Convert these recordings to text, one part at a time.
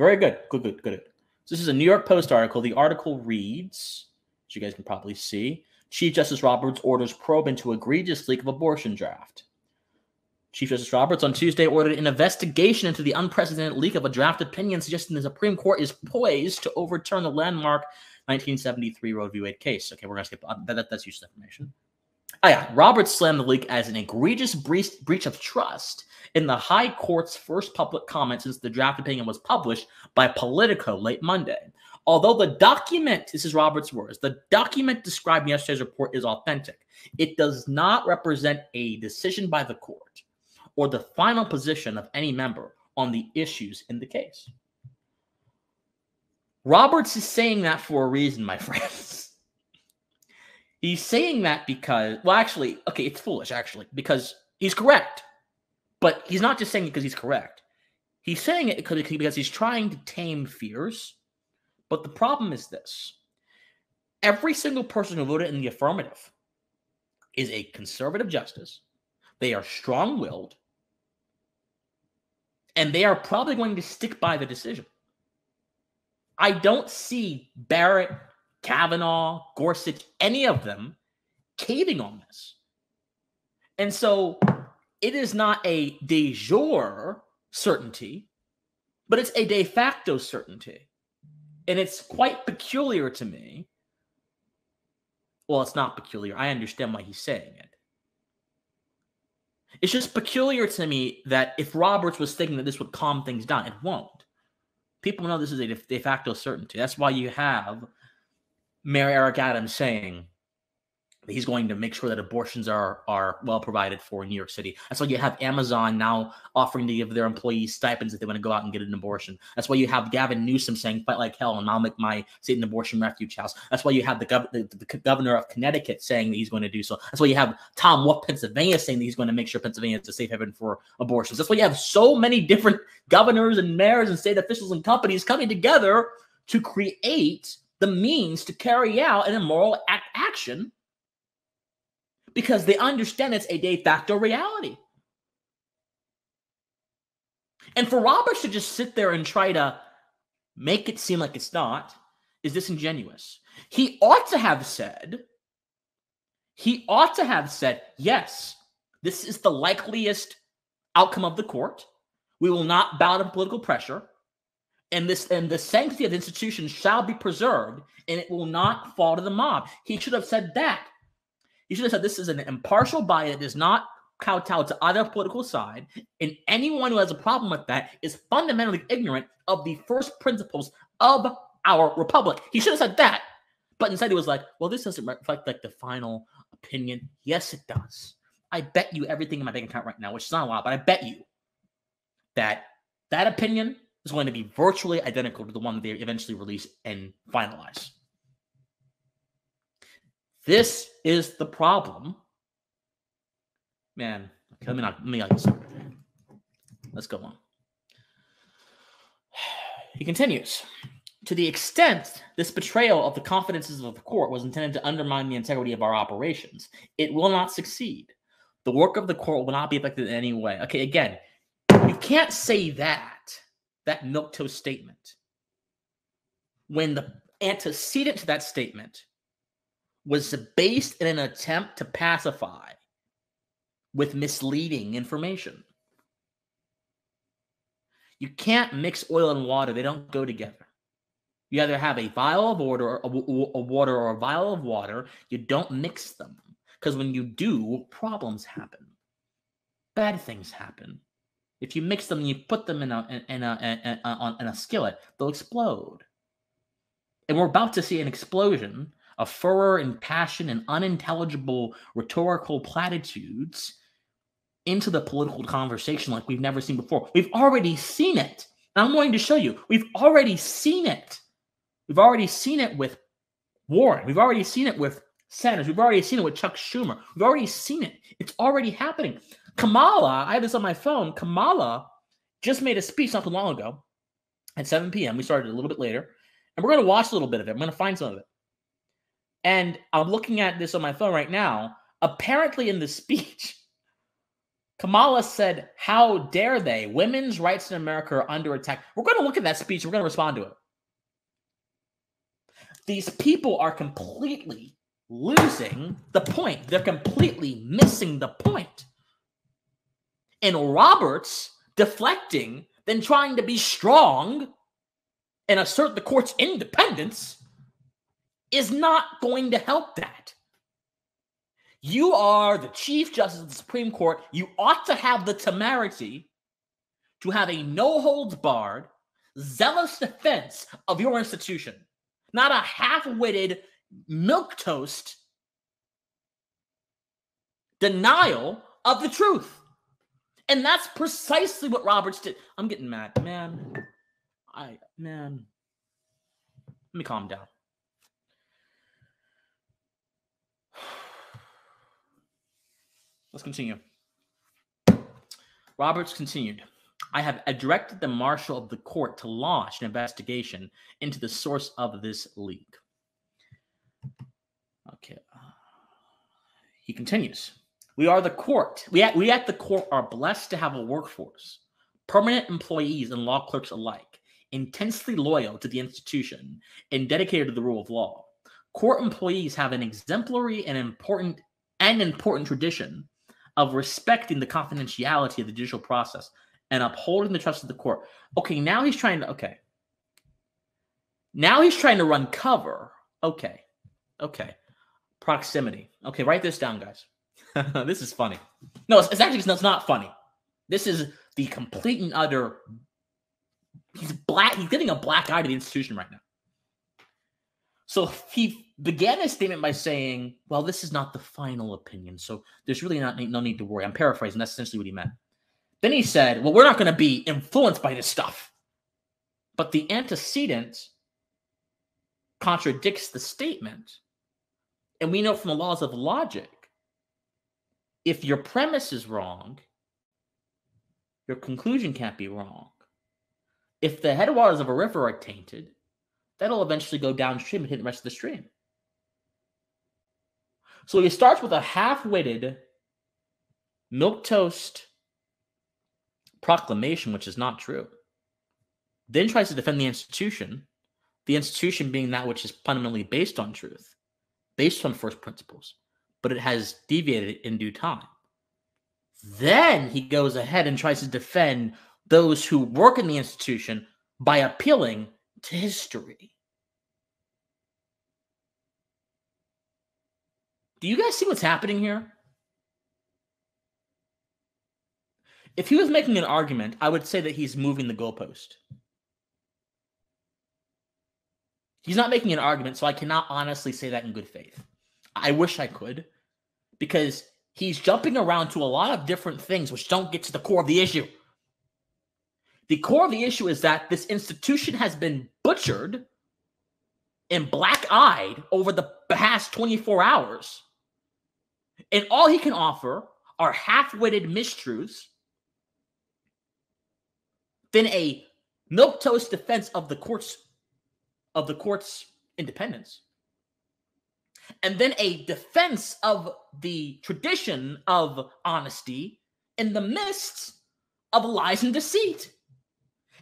Very good. Good, good, good. So this is a New York Post article. The article reads, as you guys can probably see, Chief Justice Roberts orders probe into egregious leak of abortion draft. Chief Justice Roberts on Tuesday ordered an investigation into the unprecedented leak of a draft opinion suggesting the Supreme Court is poised to overturn the landmark 1973 Roe v. Wade case. Okay, we're going to skip uh, that, that, That's useless information. Oh, yeah. Roberts slammed the leak as an egregious breach, breach of trust in the High Court's first public comment since the draft opinion was published by Politico late Monday. Although the document, this is Robert's words, the document described in yesterday's report is authentic, it does not represent a decision by the court or the final position of any member on the issues in the case. Roberts is saying that for a reason, my friends. He's saying that because, well, actually, okay, it's foolish, actually, because he's correct. But he's not just saying it because he's correct. He's saying it because he's trying to tame fears. But the problem is this every single person who voted in the affirmative is a conservative justice. They are strong willed. And they are probably going to stick by the decision. I don't see Barrett, Kavanaugh, Gorsuch, any of them caving on this. And so it is not a de jure certainty, but it's a de facto certainty. And it's quite peculiar to me. Well, it's not peculiar. I understand why he's saying it. It's just peculiar to me that if Roberts was thinking that this would calm things down, it won't. People know this is a de facto certainty. That's why you have Mayor Eric Adams saying, that he's going to make sure that abortions are are well provided for in New York City. That's why you have Amazon now offering to give their employees stipends if they want to go out and get an abortion. That's why you have Gavin Newsom saying "fight like hell" and I'll make my state an abortion refuge house. That's why you have the, gov- the, the, governor of Connecticut saying that he's going to do so. That's why you have Tom Wolf, Pennsylvania, saying that he's going to make sure Pennsylvania is a safe haven for abortions. That's why you have so many different governors and mayors and state officials and companies coming together to create the means to carry out an immoral act action because they understand it's a de facto reality. And for Roberts to just sit there and try to make it seem like it's not is disingenuous. He ought to have said, he ought to have said, yes, this is the likeliest outcome of the court. We will not bow to political pressure. And this and the sanctity of the institution shall be preserved, and it will not fall to the mob. He should have said that. he should have said this is an impartial body that does not kowtow to either political side, and anyone who has a problem with that is fundamentally ignorant of the first principles of our republic. He should have said that, but instead he was like, "Well, this doesn't reflect like the final opinion." Yes, it does. I bet you everything in my bank account right now, which is not a lot, but I bet you that that opinion is going to be virtually identical to the one that they eventually release and finalize. This is the problem. Man, let me not let me not Let's go on. He continues. To the extent this betrayal of the confidences of the court was intended to undermine the integrity of our operations, it will not succeed. The work of the court will not be affected in any way. Okay, again, you can't say that, that milk toast statement, when the antecedent to that statement was based in an attempt to pacify with misleading information. You can't mix oil and water, they don't go together. You either have a vial of water, a, a water or a vial of water. You don't mix them because when you do, problems happen. Bad things happen. If you mix them and you put them in a in a, in a, uh, in a skillet, they'll explode. And we're about to see an explosion of furor and passion and unintelligible rhetorical platitudes into the political conversation like we've never seen before. We've already seen it. And I'm going to show you. We've already seen it. We've already seen it with Warren. We've already seen it with Sanders. We've already seen it with Chuck Schumer. We've already seen it. It's already happening. Kamala, I have this on my phone. Kamala just made a speech not too long ago at 7 p.m. We started a little bit later. And we're going to watch a little bit of it. I'm going to find some of it. And I'm looking at this on my phone right now. Apparently, in the speech, Kamala said, How dare they? Women's rights in America are under attack. We're going to look at that speech. We're going to respond to it. These people are completely losing the point. They're completely missing the point. And Roberts deflecting, than trying to be strong and assert the court's independence is not going to help that. You are the Chief Justice of the Supreme Court. You ought to have the temerity to have a no holds barred, zealous defense of your institution, not a half witted, milk toast denial of the truth. And that's precisely what Roberts did. I'm getting mad, man. I, man. Let me calm down. Let's continue. Roberts continued. I have directed the marshal of the court to launch an investigation into the source of this leak. Okay. Uh, he continues. We are the court. We at, we at the court are blessed to have a workforce, permanent employees and law clerks alike, intensely loyal to the institution and dedicated to the rule of law. Court employees have an exemplary and important and important tradition of respecting the confidentiality of the judicial process and upholding the trust of the court. Okay, now he's trying to okay. Now he's trying to run cover. Okay. Okay. Proximity. Okay, write this down, guys. this is funny. No, it's, it's actually it's not funny. This is the complete and utter. He's black. He's getting a black eye to the institution right now. So he began his statement by saying, "Well, this is not the final opinion, so there's really not no need to worry." I'm paraphrasing. That's essentially what he meant. Then he said, "Well, we're not going to be influenced by this stuff." But the antecedent contradicts the statement. And we know from the laws of logic if your premise is wrong, your conclusion can't be wrong. If the headwaters of a river are tainted, that'll eventually go downstream and hit the rest of the stream. So he starts with a half-witted milk toast proclamation, which is not true. Then tries to defend the institution, the institution being that which is fundamentally based on truth, based on first principles but it has deviated in due time. Then he goes ahead and tries to defend those who work in the institution by appealing to history. Do you guys see what's happening here? If he was making an argument, I would say that he's moving the goalpost. He's not making an argument, so I cannot honestly say that in good faith. I wish I could because he's jumping around to a lot of different things which don't get to the core of the issue. The core of the issue is that this institution has been butchered and black eyed over the past 24 hours. And all he can offer are half witted mistruths, then a milk toast defense of the court's of the court's independence and then a defense of the tradition of honesty in the midst of lies and deceit.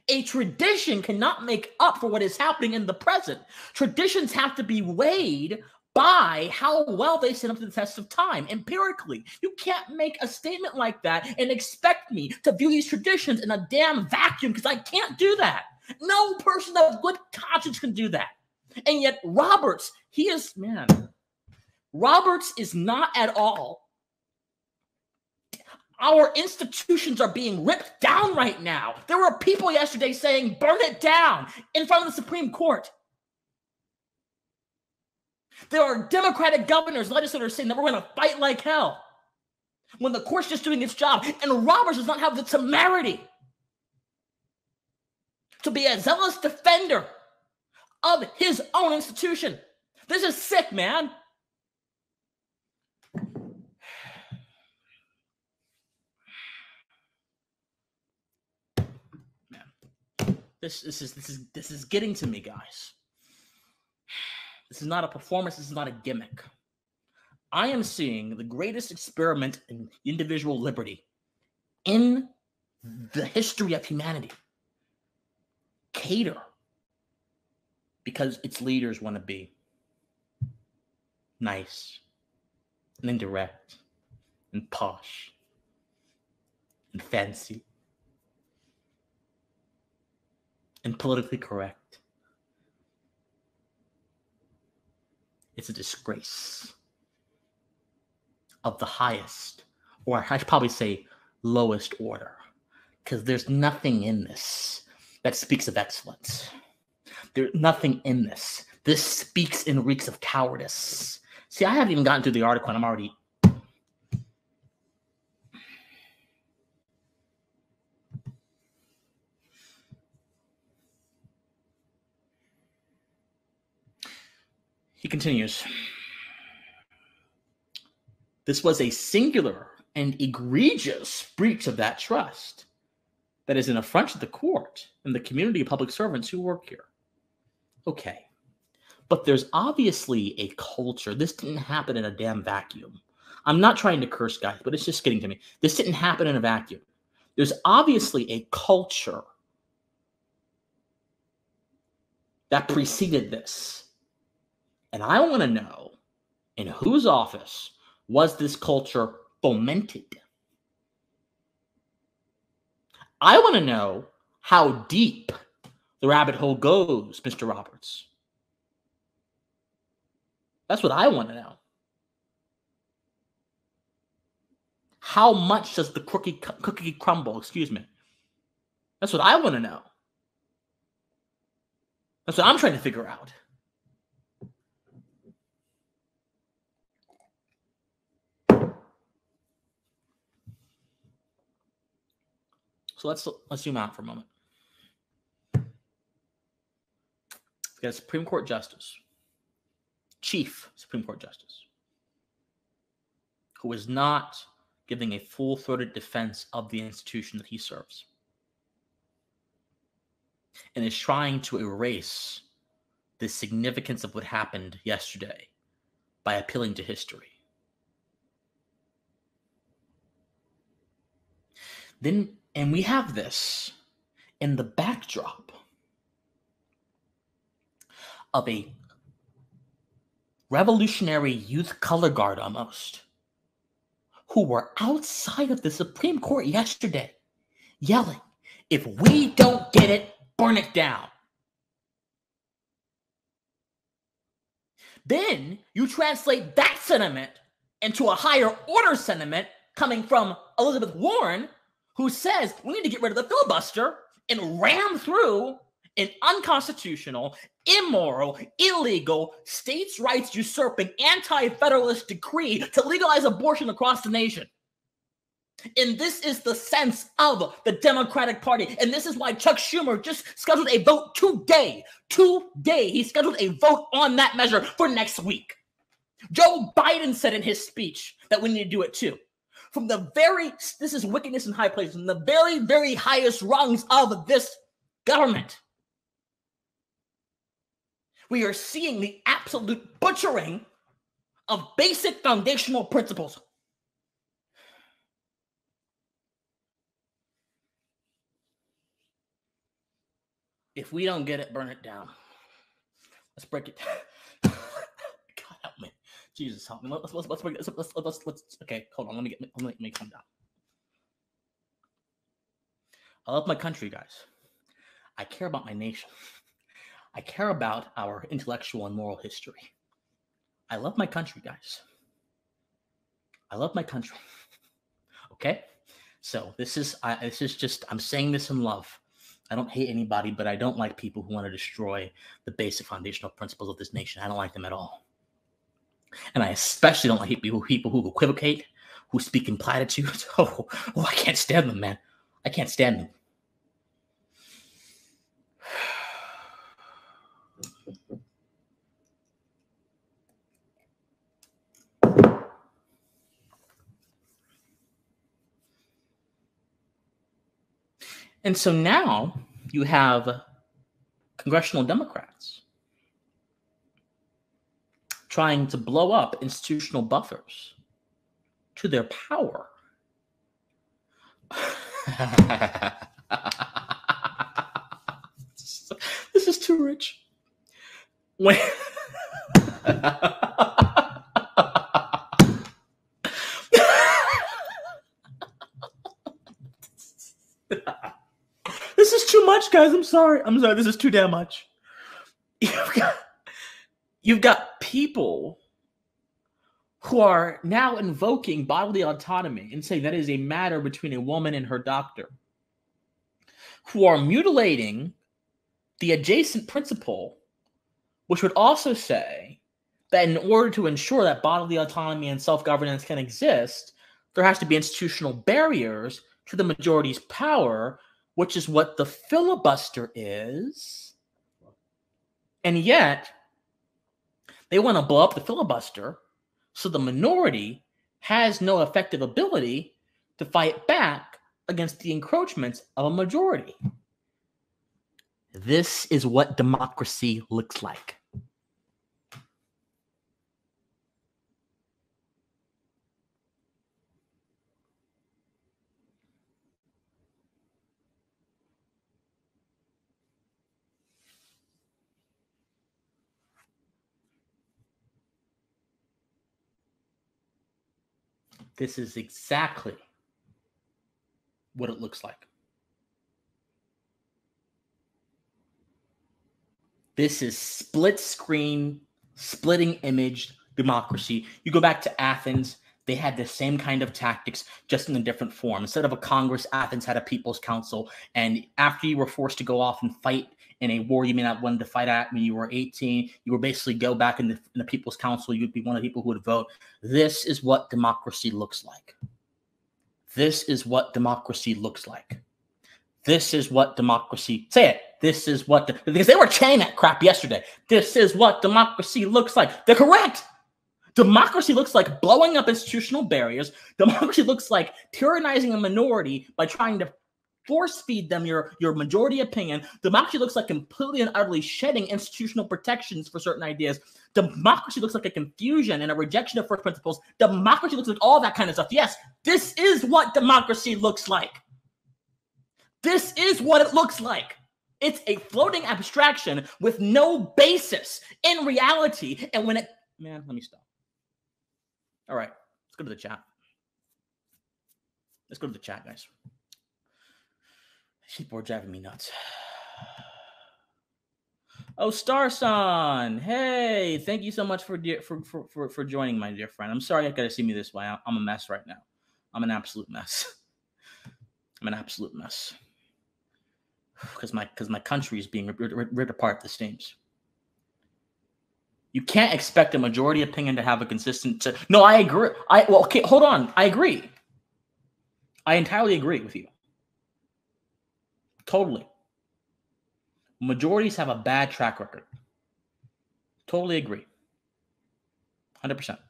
A tradition cannot make up for what is happening in the present. Traditions have to be weighed by how well they stand up to the test of time empirically. You can't make a statement like that and expect me to view these traditions in a damn vacuum because I can't do that. No person of good conscience can do that. And yet, Roberts, he is, man, Roberts is not at all. Our institutions are being ripped down right now. There were people yesterday saying, burn it down in front of the Supreme Court. There are Democratic governors, legislators saying that we're going to fight like hell when the court's just doing its job. And Roberts does not have the temerity to be a zealous defender of his own institution. This is sick, man. This this is this is this is getting to me, guys. This is not a performance, this is not a gimmick. I am seeing the greatest experiment in individual liberty in the history of humanity cater because its leaders want to be nice and indirect and posh and fancy and politically correct. It's a disgrace of the highest, or I should probably say lowest order, because there's nothing in this that speaks of excellence. There's nothing in this. This speaks and reeks of cowardice. See, I haven't even gotten through the article, and I'm already He continues This was a singular and egregious breach of that trust that is an affront to the court and the community of public servants who work here. Okay. But there's obviously a culture. This didn't happen in a damn vacuum. I'm not trying to curse guys, but it's just getting to me. This didn't happen in a vacuum. There's obviously a culture that preceded this. And I want to know in whose office was this culture fomented? I want to know how deep the rabbit hole goes, Mr. Roberts. That's what I want to know. How much does the cookie, cookie crumble? Excuse me. That's what I want to know. That's what I'm trying to figure out. So let's let's zoom out for a moment. We've got a Supreme Court justice, Chief Supreme Court Justice, who is not giving a full-throated defense of the institution that he serves, and is trying to erase the significance of what happened yesterday by appealing to history. Then and we have this in the backdrop of a revolutionary youth color guard almost, who were outside of the Supreme Court yesterday yelling, if we don't get it, burn it down. Then you translate that sentiment into a higher order sentiment coming from Elizabeth Warren, who says we need to get rid of the filibuster and ram through an unconstitutional, immoral, illegal, states' rights usurping, anti federalist decree to legalize abortion across the nation. And this is the sense of the Democratic Party. And this is why Chuck Schumer just scheduled a vote today. Today, he scheduled a vote on that measure for next week. Joe Biden said in his speech that we need to do it too from the very, this is wickedness in high places, from the very, very highest rungs of this government. We are seeing the absolute butchering of basic foundational principles. If we don't get it, burn it down. Let's break it. Me. Jesus help me. Let's let's let's bring let's let's let's, let's okay. Hold on. Let me get let me calm down. I love my country, guys. I care about my nation. I care about our intellectual and moral history. I love my country, guys. I love my country. okay, so this is I, this is just I'm saying this in love. I don't hate anybody, but I don't like people who want to destroy the basic foundational principles of this nation. I don't like them at all. And I especially don't like people, people who equivocate, who speak in platitudes. Oh, oh, I can't stand them, man. I can't stand them. And so now you have congressional Democrats trying to blow up institutional buffers to their power this is too rich. When this is too much, guys. I'm sorry. I'm sorry. This is too damn much. You've got, you've got people who are now invoking bodily autonomy and saying that is a matter between a woman and her doctor, who are mutilating the adjacent principle, which would also say that in order to ensure that bodily autonomy and self governance can exist, there has to be institutional barriers to the majority's power, which is what the filibuster is. And yet, they want to blow up the filibuster so the minority has no effective ability to fight back against the encroachments of a majority. This is what democracy looks like. This is exactly what it looks like. This is split screen, splitting image democracy. You go back to Athens, they had the same kind of tactics, just in a different form. Instead of a Congress, Athens had a People's Council. And after you were forced to go off and fight in a war you may not want to fight at when you were 18. You would basically go back in the, in the People's Council. You'd be one of the people who would vote. This is what democracy looks like. This is what democracy looks like. This is what democracy. Say it. This is what the, because they were chanting that crap yesterday. This is what democracy looks like. They're correct. Democracy looks like blowing up institutional barriers. Democracy looks like tyrannizing a minority by trying to force feed them your, your majority opinion. Democracy looks like completely and utterly shedding institutional protections for certain ideas. Democracy looks like a confusion and a rejection of first principles. Democracy looks like all that kind of stuff. Yes, this is what democracy looks like. This is what it looks like. It's a floating abstraction with no basis in reality. And when it, man, let me stop. All right, let's go to the chat. Let's go to the chat, guys. People are driving me nuts. Oh, Starson. Hey, thank you so much for, for, for, for, for joining, my dear friend. I'm sorry you got to see me this way. I'm a mess right now. I'm an absolute mess. I'm an absolute mess. Because my because my country is being ripped, ripped apart at the seams. You can't expect a majority opinion to have a consistent. No, I agree. I well, okay, hold on. I agree. I entirely agree with you. Totally. Majorities have a bad track record. Totally agree. Hundred percent.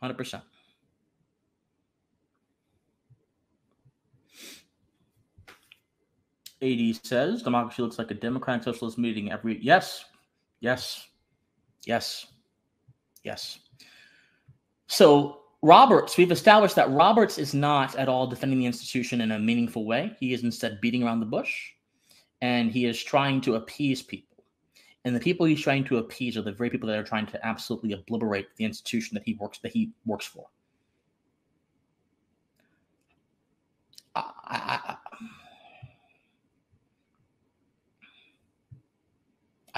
Hundred percent. 80 says democracy looks like a democratic socialist meeting every yes, yes, yes, yes. So Roberts, we've established that Roberts is not at all defending the institution in a meaningful way. He is instead beating around the bush and he is trying to appease people. And the people he's trying to appease are the very people that are trying to absolutely obliterate the institution that he works that he works for.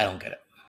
I don't get it.